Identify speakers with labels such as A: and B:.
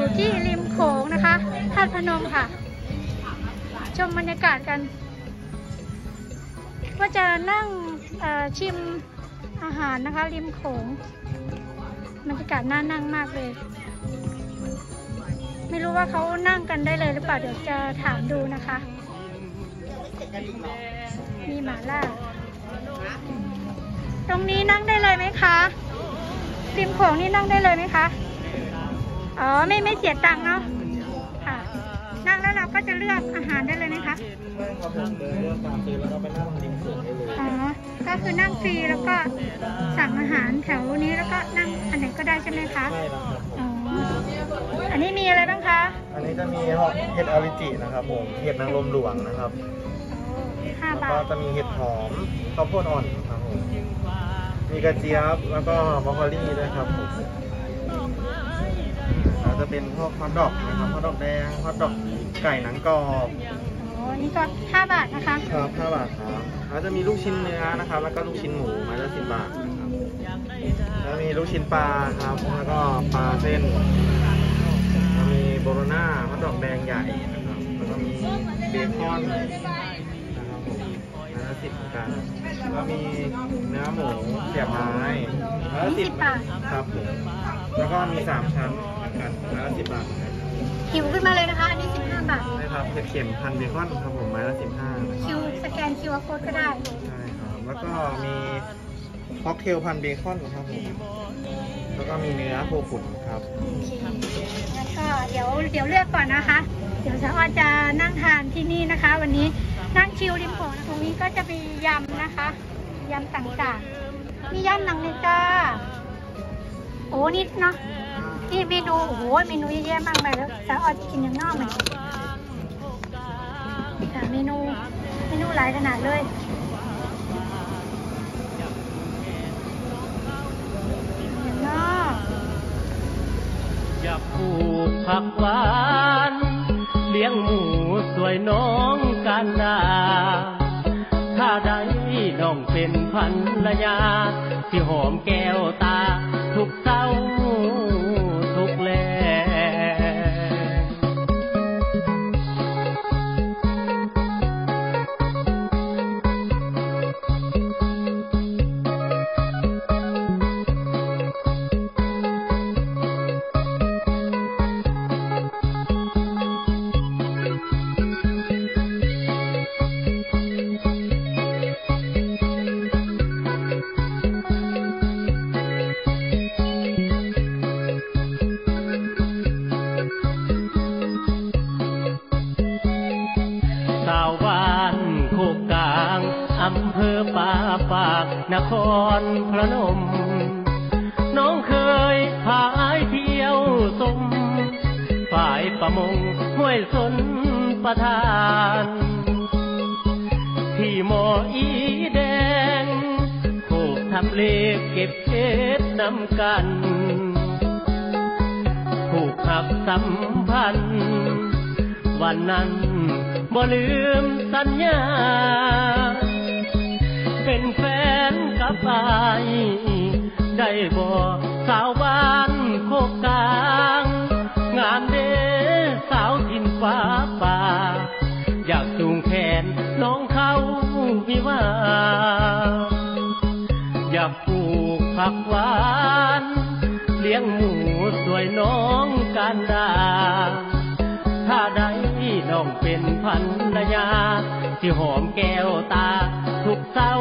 A: อยู่ที่ริมโขงนะคะธาพนมค่ะ ชมบรรยากาศกัน ว่าจะนั่งชิมอาหารนะคะ ริมโขงบรรยากาศน่านั่งมากเลย ไม่รู้ว่าเขานั่งกันได้เลยหรือเปล่า เดี๋ยวจะถามดูนะคะ มีหมาล่า ตรงนี้นั่งได้เลยไหมคะริมโขงนี่นั่งได้เลยไหมคะ อ๋อไม่ไม่เสียตังค์เนาะค่ะ นั่งแล้วเราก็จะเลือกอาหารได้เลยไหมคะ
B: ไม่ครับผมเลือกตามซื้อแล้วก็ไปนั่งริมสุดได้เลย
A: อ๋อก็คือนั่งฟรีแล้วก็สั่งอาหารแถวนี้แล้วก็นั่งอันไหนก็ได้ใช่ไหมคะ
B: ใช่แล้วครับ
A: อ๋ออันนี้มีอะไรบ้างคะ
B: อันนี้จะมีเห็ดออริจินะครับผมเห็ดนางรมหลวงนะครับ
A: ห้า
B: แล้ว
A: บา
B: ก็
A: ท
B: จะมีเห็ดหอมข้าวโพดอ่อนครับผมมีกระเจี๊ยบแล้วก็บรอกโคลี่ด้วยครับผมแล้ว จะเป็นพวกฮอทดอกนะครับฮอทดอกแดงฮอทดอกไก่หนังกรอบ
A: อ๋อนี่ก็ห้าบาทนะคะ
B: ครับ5บาทครับแล้วจะมีลูกชิ้นเนื้อนะครับ แล้วก็ลูกชิ้นหมูไม้ละ10บาทนะครับแล้วมีลูกชิ้นปลาครับ แล้วก็ปลาเส้นแล้วมีโบโรน่าฮอทดอกแดงใหญ่นะครับแล้วก็มีเบคอนนะครับผมไม้ละสิบเหมือนกันแล้วมีเนื้อหมูเสียบไม้ไม้ละสิบบาทครับผมแล้วก็มีสามชั้นเหมื อนกันไม้ละสิบบาทเหมือนกัน
A: คิวขึ้นมาเลยนะคะ อันนี้สิบห้าบาท
B: ใช่ครับเห็ดเข็มพันเบคอนครับผมไม้ละสิบห้า
A: คิวสแกนคิวอาร์โค้ดก็ได้
B: ใช่ครับแล้วก็มีค็อกเทลพันเบคอนครับผมแล้วก็มีเนื้อโคขุนครับ
A: โอเคงั้นก็เดี๋ยวเดี๋ยวเลือกก่อนนะคะ เดี๋ยวสาวออนจะนั่งทานที่นี่นะคะ วันนี้นั่งชิลริมโขงนะตรงนี้ก็จะมียำนะคะยำต่างๆมียำหนังเนจ้าโอ้นี่เนาะ นี่เมนูโอ้โหเมนูเยอะแยะมากมายแล้วสาวออนจะกินอย่างนอกไหมค่ะเมนูเมนูหลายขนาดเลยอย่างนอก
C: อยากปลูกผักหวาน เลี้ยงหมูสวยน้องกันดาถ้าได้น้องเป็นพันรยาที่หอมแก้วตาทุกเศร้า ภอป่าปากนครพระนม น้องเคยพายเที่ยวสมฝ่ายประมงห้วยสนประทาน ที่หมออีแดงโคกทำเลเก็บเก็บนำกันผูกหักสัมพันธ์วันนั้นบ่ลืมสัญญา อายได้บ่สาวบ้านโคกกลาง งามเด้สาวทินฟ้าป่า อยากจูงแขนน้องเขาวิวาอยากปลูกผักหวาน เลี้ยงหมูสวยน้องกันดา ถ้าได้น้องเป็นพันรยาที่หอมแก้วตาทุกเศร้า